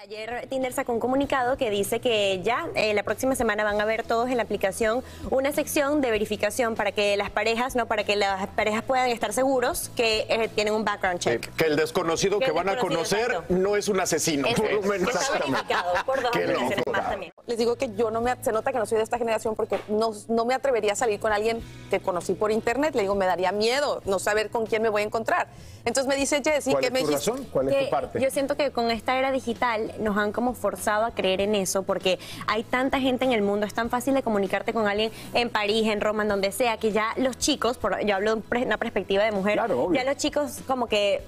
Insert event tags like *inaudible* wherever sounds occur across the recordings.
Ayer Tinder sacó un comunicado que dice que ya eh, la próxima semana van a ver todos en la aplicación una sección de verificación para que las parejas, no, para que las parejas puedan estar seguros que eh, tienen un background check. Eh, que el desconocido que, Que el van a conocer exacto. no es un asesino, por lo que menos. está verificado por dos Qué aplicaciones loco. más también. Les digo que yo no me, se nota que no soy de esta generación porque no, no me atrevería a salir con alguien que conocí por internet. Le digo, me daría miedo no saber con quién me voy a encontrar. Entonces me dice Jessy, ¿Cuál que es me tu razón? ¿Cuál es que tu parte? Yo siento que con esta era digital nos han como forzado a creer en eso porque hay tanta gente en el mundo, es tan fácil de comunicarte con alguien en París, en Roma, en donde sea, que ya los chicos, por, yo hablo de una perspectiva de mujer, Claro, ya los chicos como que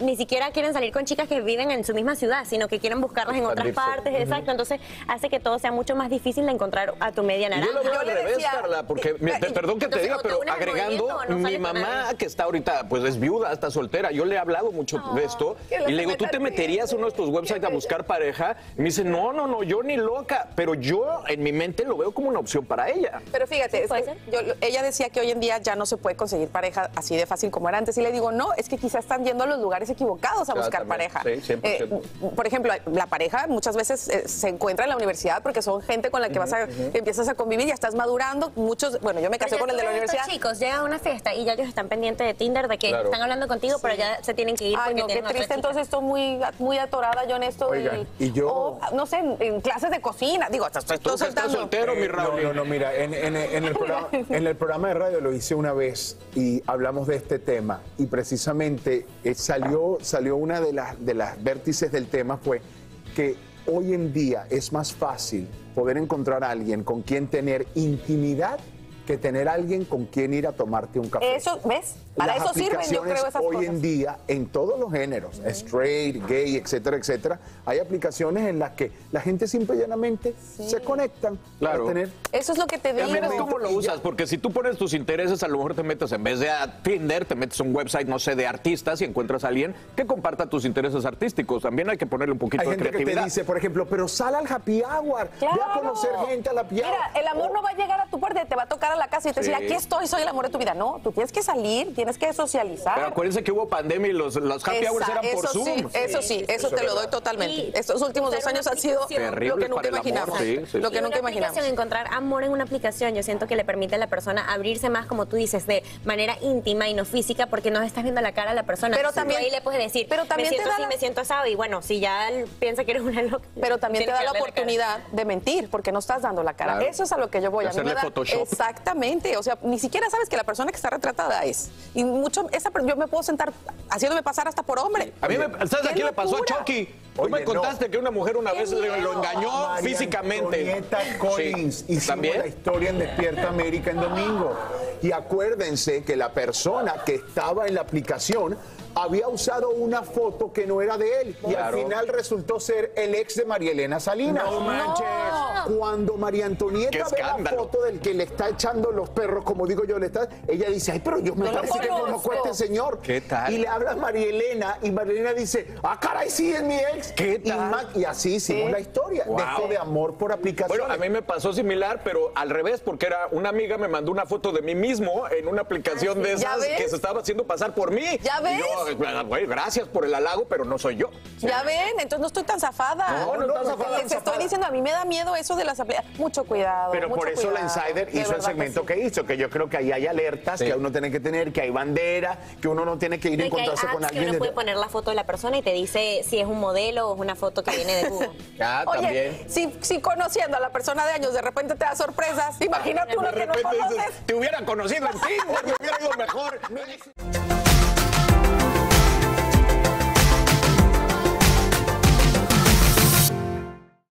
ni siquiera quieren salir con chicas que viven en su misma ciudad, sino que quieren buscarlas en otras partes, exacto, entonces hace que todo sea mucho más difícil de encontrar a tu media naranja. yo lo veo Yo al revés, decía- Carla, porque, me- *laughs* perdón que te diga, pero agregando, no mi mamá que está ahorita, pues es viuda, está soltera, yo le he hablado mucho de esto, que la y le digo, ¿tú te meterías a uno de estos websites a buscar pareja? Y me dice, no, no, no, yo ni loca, pero yo en mi mente lo veo como una opción para ella. Pero fíjate, es que yo- ella decía que hoy en día ya no se puede conseguir pareja así de fácil como era antes. Y le digo, no, es que quizás están yendo a los lugares equivocados a Ya, buscar también. pareja. Sí, 100%. Eh, por ejemplo, la pareja muchas veces eh, se encuentra en la universidad porque son gente con la que vas a, empiezas a convivir, ya estás madurando. Muchos, bueno, yo me casé con el de la universidad. chicos llegan a una fiesta y ya ellos están pendientes de Tinder, de que Claro. están hablando contigo, pero ya se tienen que ir Ay, porque no, qué triste. Entonces estoy muy, muy atorada yo en esto. Oigan, y yo- o, no sé, en, en clases de cocina. Digo, hasta estoy Tú que estás soltando. soltero, mi Raúl. No, no, no, mira, en, en- en el programa, *laughs* en el programa de radio lo hice una vez y hablamos de este tema y precisamente eh, salió, salió una de las, de las vértices del tema fue que hoy en día es más fácil poder encontrar a alguien con quien tener intimidad que tener a alguien con quien ir a tomarte un café. Eso, ¿ves? Para Las eso sirven, yo aplicaciones creo, esas hoy cosas. en día, en todos los géneros, straight, gay, etcétera, etcétera, hay aplicaciones en las que la gente simple y llanamente se conectan Claro. para tener Eso es lo que te digo. También es cómo lo usas, porque si tú pones tus intereses, a lo mejor te metes, en vez de a Tinder, te metes a un website, no sé, de artistas y encuentras a alguien que comparta tus intereses artísticos. También hay que ponerle un poquito Hay de gente que te creatividad. dice, por ejemplo, pero sal al happy hour, ve a conocer gente al happy hour. Mira, el amor no va a llegar a tu puerta, te va a tocar a la casa y te Sí. decir, aquí estoy, soy el amor de tu vida. No, tú tienes que salir, tienes que socializar. Pero acuérdense que hubo pandemia y los, los happy Esa- hours eran por Zoom. sí, eso sí, eso te lo doy totalmente. Y Estos últimos dos años han sido lo que nunca imaginamos. sí, sí, Lo que Y nunca una imaginamos. aplicación, encontrar amor en una aplicación, yo siento que le permite a la persona abrirse más, como tú dices, de manera íntima y no física, porque no estás viendo la cara a la persona. Pero también- ahí le puedes decir, pero también me te siento da así, la- me siento asado, y bueno, si ya piensa que eres una loca. Pero también te da la oportunidad de mentir, porque no estás dando la cara. Claro. Eso es a lo que yo voy. De a mí me hacerle da- Photoshop. Exactamente. O sea, ni siquiera sabes que la persona que está retratada es. Y mucho, esa, yo me puedo sentar haciéndome pasar hasta por hombre. A mí, me, ¿sabes a ¡Qué quién le pasó a! Chucky? Tú me no. contaste que una mujer una vez lo engañó María físicamente. Antonieta Collins Sí. hicimos ¿También? la historia en Despierta América en domingo. Y acuérdense que la persona que estaba en la aplicación había usado una foto que no era de él y al final resultó ser el ex de María Elena Salinas. No manches. Cuando María Antonieta ve la foto del que le está echando los perros, como digo yo, le está, ella dice, ay, pero yo me parece que conozco. a este señor. ¿Qué tal? Y le habla a María Elena y María Elena dice, ah, caray, sí, es mi ex. ¿Qué Y tal? ma- Y, así hicimos la historia Wow. de esto de amor por aplicación. Bueno, a mí me pasó similar, pero al revés, porque era una amiga me mandó una foto de mí mismo en una aplicación de ¿Ya esas ves? que se estaba haciendo pasar por mí. ¿Ya Y yo, ves? güey, gracias por el halago, pero no soy yo. Ya ven, entonces no estoy tan zafada. No, no estás zafada, Les estoy diciendo, a mí me da miedo eso de las aplicaciones. Mucho cuidado. Pero mucho por eso la cuidado. Insider De hizo el segmento sí. que, hizo, que yo creo que ahí hay alertas Sí. que uno tiene que tener, que hay bandera, que uno no tiene que ir a De que hay encontrarse con apps que alguien. uno de- puede poner la foto de la persona y te dice si es un modelo o es una foto que viene de Google. *laughs* Ya, Oye, también. si, si conociendo a la persona de años de repente te da sorpresas, imagínate uno que no conoces. dices, te hubiera conocido en Tinder, me hubiera ido mejor. *laughs*